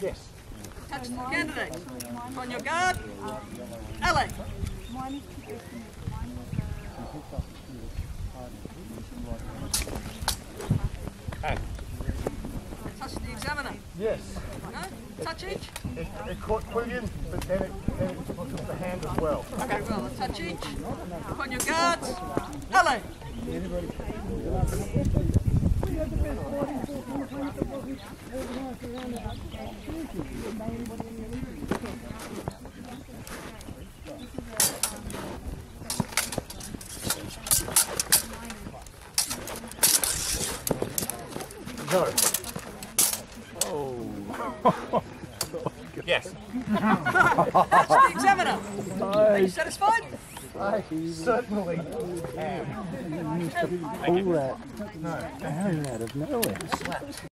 Yes. Touch the candidate. On your guard. Allez. Touch the examiner. Yes. No? Touch each? It, it caught quillon, but then it, then it took the hand as well. Okay, well, touch each. On your guards. Allez. No. Yes. Touch the examiner. Are you satisfied? I certainly am. Pull that down out of nowhere.